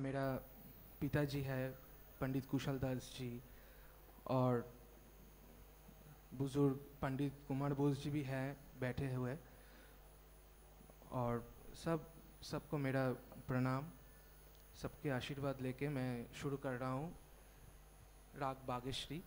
मेरा पिताजी है, पंडित कुशल दास जी और बुज़ुर्ग पंडित कुमार बोस जी भी हैं, बैठे हुए। और सब, सबको मेरा प्रणाम। सबके आशीर्वाद लेके मैं शुरू कर रहा हूँ। राग बागेश्वरी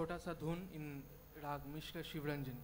छोटा सा धुन इन राग मिश्र शिवरंजन।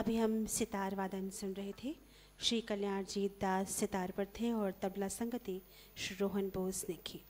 अभी हम सितार वादन सुन रहे थे। श्री कल्याण जीत दास सितार पर थे और तबला संगति श्री रोहन बोस ने की।